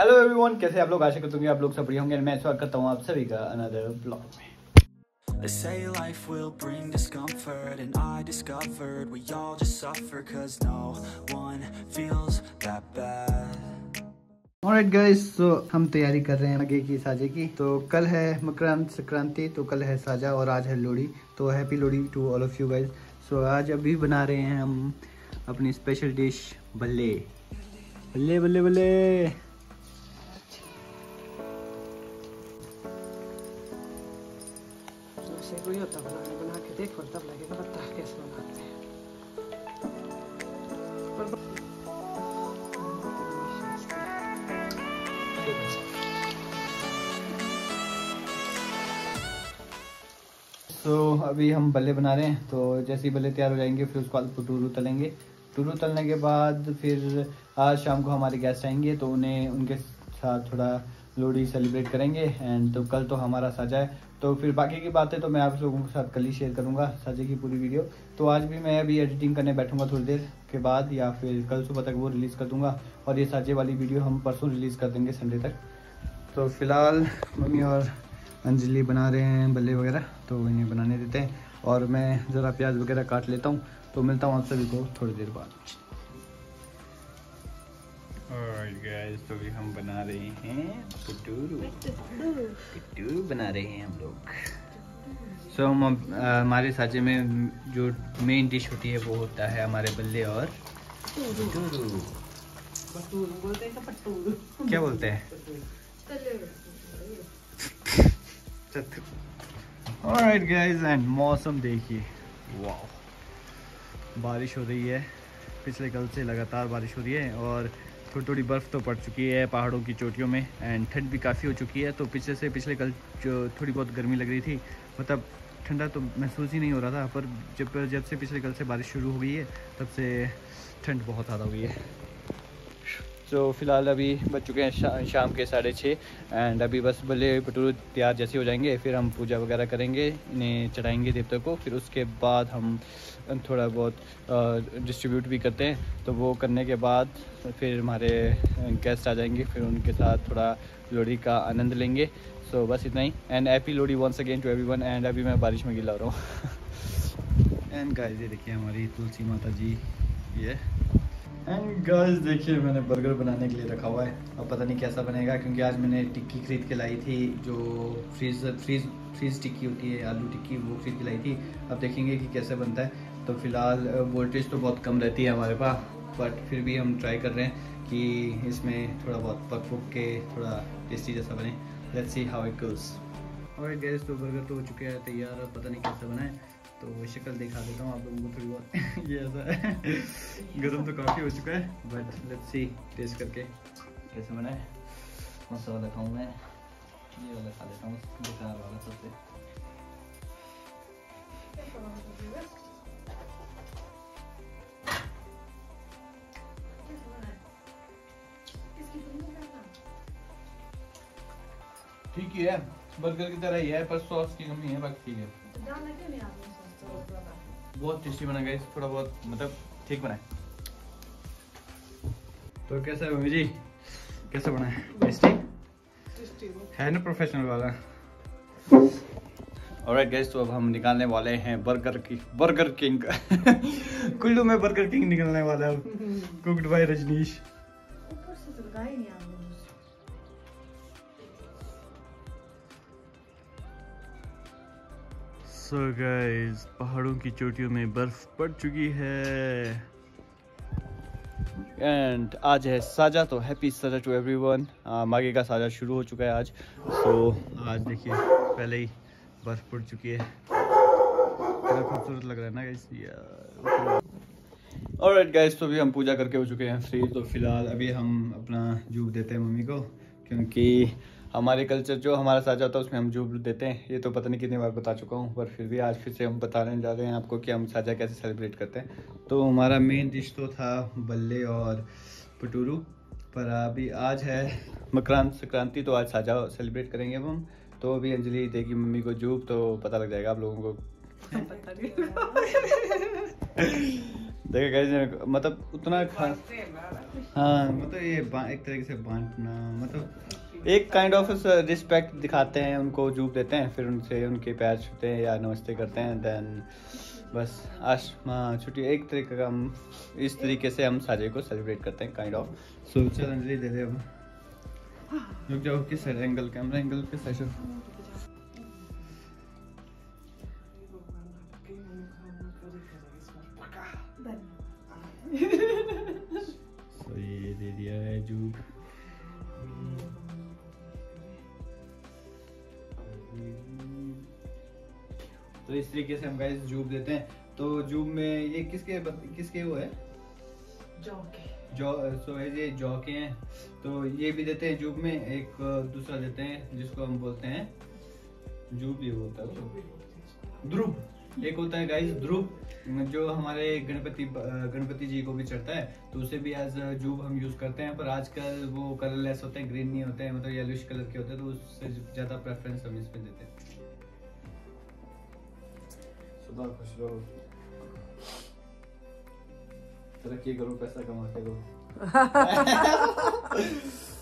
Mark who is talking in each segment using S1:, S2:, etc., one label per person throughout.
S1: Hello everyone कैसे आप लोग? आशा करते होंगे आप लोग सब बढ़िया होंगे मैं स्वागत करता हूँ आप सभी का अनदर ब्लॉग में।
S2: They say life will bring discomfort, and I discovered we all just suffer cause no one feels that bad.
S1: Alright guys, so हम तैयारी कर रहे हैं आगे की साजे की। तो कल है मकर संक्रांति तो कल है साजा और आज है लोहड़ी। तो happy Lohri to all of you guys so आज अभी बना रहे हैं हम अपनी स्पेशल डिश बल्ले। बल्ले बल्ले बल्ले।
S3: देखो तब लगेगा पता कैसे बनाते हैं
S1: तो अभी हम बल्ले बना रहे हैं तो जैसे ही बल्ले तैयार हो जाएँगे, फिर उसके बाद टूरू तलेंगे। टूरू तलने के बाद फिर आज शाम को हमारे गेस्ट आएँगे तो उन्हें, उनके साथ थोड़ा लोहड़ी सेलिब्रेट करेंगे एंड तो कल तो हमारा साझा है। तो फिर बाकी की बातें तो मैं आप लोगों के साथ कल ही शेयर करूँगा, साझे की पूरी वीडियो तो आज भी मैं अभी एडिटिंग करने बैठूँगा थोड़ी देर के बाद, या फिर कल सुबह तक वो रिलीज़ कर दूँगा, और ये साझे वाली वीडियो हम परसों रिलीज़ कर देंगे संडे तक। तो फ़िलहाल मम्मी और अंजलि बना रहे हैं बल्ले वगैरह तो इन्हें बनाने देते हैं। और मैं ज़रा प्याज वगैरह काट लेता हूँ तो मिलता हूँ आप सभी को थोड़ी देर बाद। तो हम बना रहे हैं कटूरू। बना रहे हैं हम लोग। सो so, हम हमारे साजे में जो मेन डिश होती है वो होता है हमारे बल्ले और
S3: पटूल
S1: क्या बोलते हैं? Alright guys and मौसम देखिए। वाह बारिश हो रही है। पिछले कल से लगातार बारिश हो रही है और थोड़ी थोड़ी बर्फ़ तो पड़ चुकी है पहाड़ों की चोटियों में एंड ठंड भी काफ़ी हो चुकी है तो पिछले से पिछले कल जो थोड़ी बहुत गर्मी लग रही थी मतलब ठंडा तो महसूस ही नहीं हो रहा था, पर जब जब से पिछले कल से बारिश शुरू हो गई है, तब से ठंड बहुत ज़्यादा हो गई है। तो फ़िलहाल अभी बज चुके हैं शा, शाम के साढ़े छः एंड अभी बस भले भटूरे तैयार जैसे हो जाएँगे फिर हम पूजा वगैरह करेंगे इन्हें चढ़ाएँगे देवता को फिर उसके बाद हम थोड़ा बहुत डिस्ट्रीब्यूट भी करते हैं तो वो करने के बाद फिर हमारे गेस्ट आ जाएँगे फिर उनके साथ थोड़ा लोहड़ी का आनंद लेंगे सो so, बस इतना ही and happy Lohri once again to everyone and अभी मैं बारिश में गिला रहा हूँ। एंड गाइस ये देखिए हमारी तुलसी माता जी ये। एंड गर्ल्स देखिए, मैंने बर्गर बनाने के लिए रखा हुआ है। अब पता नहीं कैसा बनेगा, क्योंकि आज मैंने टिक्की खरीद के लाई थी, जो फ्रीज फ्रीज फ्रीज टिक्की होती है, आलू टिक्की, वो खरीद के लाई थी। अब देखेंगे कि कैसे बनता है। तो फ़िलहाल वोल्टेज तो बहुत कम रहती है हमारे पास बट फिर भी हम ट्राई कर रहे हैं कि इसमें थोड़ा बहुत पक पक के, थोड़ा टेस्टी जैसा बने। Let's see how it goes और गैस तो बर्गर तो हो चुके हैं, तैयार। अब पता नहीं कैसा बना है। तो शक्ल दिखा देता हूँ आप लोगों को थोड़ी बहुत। ये ऐसा है। गर्म तो काफ़ी हो चुका है बट लेट्स सी टेस्ट करके। कैसे बना है? कौन सा वाला खाऊँ मैं। ये वाला खा लेता हूँ बेकार वाला सबसे। ठीक है। बर्गर की तरह ही है पर सॉस की कमी है बाकी ठीक है। बहुत टेस्टी बना गया थोड़ा बहुत मतलब ठीक बना है। तो कैसा है मम्मी जी? कैसा बना है? टेस्टी है ना प्रोफेशनल वाला? और गैस तो अब हम निकालने वाले हैं बर्गर की बर्गर किंग कुल्लू में बर्गर किंग निकलने वाला है cooked by Rajneesh so so guys पहाड़ों की चोटियों में बर्फ़ पड़ चुकी है। एंड आज है साजा तो हैप्पी साजा टू एवरीवन आगे का साजा शुरू हो चुका है आज। सो so, आज देखिए पहले ही बर्फ़ पड़ चुकी है। कितना खूबसूरत लग रहा है ना गाइस यार ऑलराइट गाइस तो अभी हम पूजा करके हो चुके हैं फ्री तो फ़िलहाल अभी हम अपना जूब देते हैं मम्मी को क्योंकि हमारे कल्चर जो हमारा साझा होता है उसमें हम जूब देते हैं। ये तो पता नहीं कितनी बार बता चुका हूँ पर फिर भी आज फिर से हम बताने जा रहे हैं आपको कि हम साझा कैसे सेलिब्रेट करते हैं। तो हमारा मेन डिश तो था बल्ले और पटूरू पर अभी आज है मकरान संक्रांति तो आज साझा सेलिब्रेट करेंगे अब हम। तो अभी अंजलि देगी मम्मी को जूब तो पता लग जाएगा आप लोगों को। देखा गाइस मतलब उतना खास हाँ मतलब ये एक तरीके से बांटना मतलब एक काइंड ऑफ़ रिस्पेक्ट दिखाते हैं उनको जूब देते हैं फिर उनसे उनके पैर छूते हैं या नमस्ते करते हैं देन बस आज हाँ छुट्टी एक तरीके का हम इस तरीके से हम साजे को सेलिब्रेट करते हैं काइंड ऑफ़ सो चल अंजलि दे दे अब। रुक जाओ किस एंगल कैमरा एंगल किस साइड से सो ये दे दिया है जूब। तो इस तरीके से हम गाइस जूब देते हैं। तो जूब में ये किसके किसके वो है? जौ सो ये जौ के हैं। तो ये भी देते हैं जूब में एक दूसरा देते हैं जिसको हम बोलते हैं जूब ये होता है। ध्रुव। एक होता है गाइस ध्रुव जो हमारे गणपति गणपति जी को भी चढ़ता है तो उसे भी एज जूब हम यूज़ करते हैं पर आजकल वो कलरलेस होते हैं ग्रीन नहीं होते हैं मतलब येलोइश कलर के होते हैं तो उससे ज़्यादा प्रेफरेंस हम इसमें देते हैं। सदा खुश रहो तरक्की करो पैसा कमाते रहो।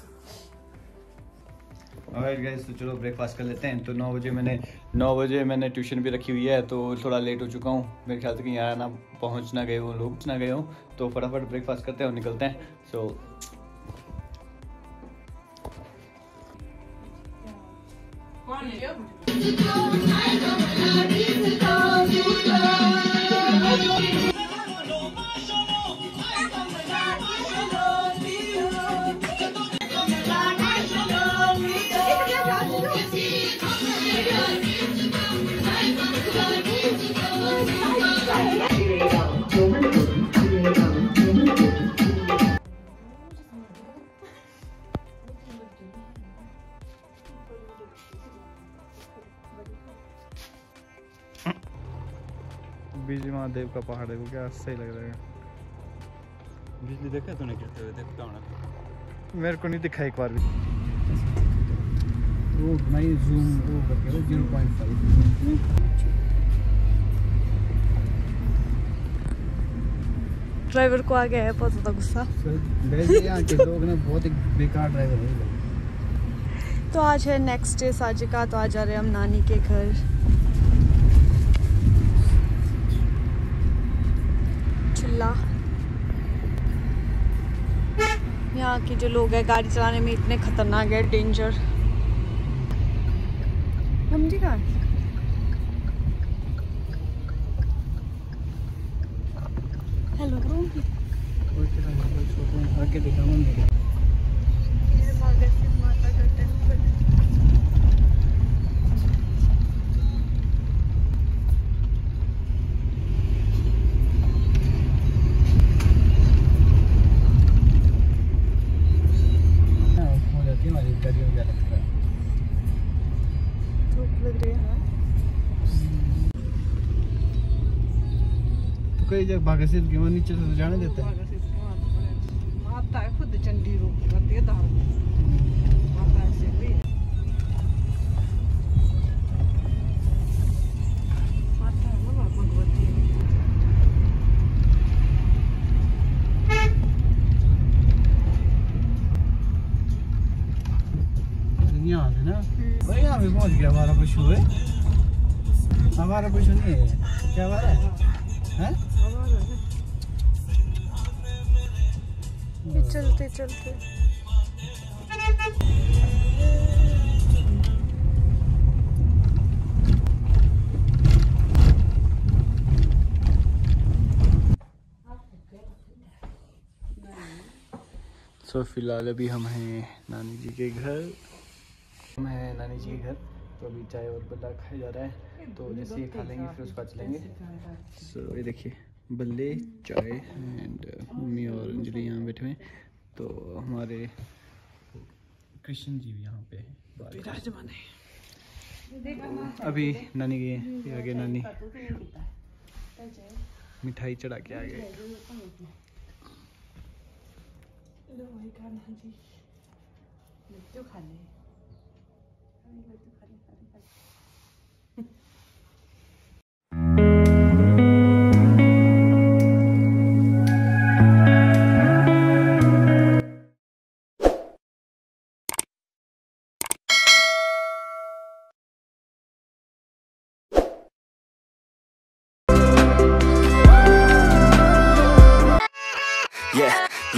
S1: ऑलराइट गाइस तो चलो ब्रेकफास्ट कर लेते हैं। तो नौ बजे मैंने 9 बजे मैंने ट्यूशन भी रखी हुई है तो थोड़ा लेट हो चुका हूँ। मेरे ख्याल से कि यहाँ ना पहुँच ना गए हो लोग ना गए हो। तो फटाफट ब्रेकफास्ट करते हैं और निकलते हैं। सो बिजली महादेव का पहाड़ देखो क्या सही लग रहा है?
S4: बिजली देखा तूने गिरते हुए देखता होना
S1: मेरे को नहीं दिखा एक बार भी।
S4: वो भाई जूम वो करके ज़ीरो पॉइंट फाइव
S5: ड्राइवर को आ गया है बहुत ज़्यादा गुस्सा।
S4: वैसे यहाँ के लोग ना बहुत ही बेकार ड्राइवर है
S5: तो आज है नेक्स्ट डे साजे का तो आज जा रहे हैं हम नानी के घर। चिल्ला यहाँ के जो लोग हैं गाड़ी चलाने में इतने खतरनाक है डेंजर जी कहाँ हेलो
S4: आगे दिखा सिंह नीचे से जाने देते हैं
S3: माता है खुद चंडी करती है धार्मिक माता ऐसे भी माता है ना भगवती
S4: यहाँ से ना भाई यहाँ पे पहुँच गया हमारा पशु है हमारा पशु नहीं है क्या बात है हैं?
S5: चलते चलते।
S1: सो फ़िलहाल अभी हम हैं नानी जी के घर। हम हैं नानी जी के घर तो अभी चाय और बल्ला खाया जा रहा है। तो जैसे ये खा लेंगे फिर उसके बाद चलेंगे। सो ये देखिए बल्ले चाय एंड मम्मी और अंजलि यहाँ बैठे हुए हैं। तो हमारे कृष्ण जी भी यहाँ पे हैं।
S3: विराजमान है।
S1: अभी नानी गए हैं आगे नानी मिठाई चढ़ा के आ गए।
S3: लो वही खाना जी। खाने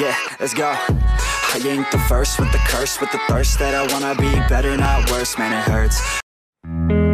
S2: yeah, let's go. I ain't the first with the curse, with the thirst That I wanna be better, not worse, man it hurts.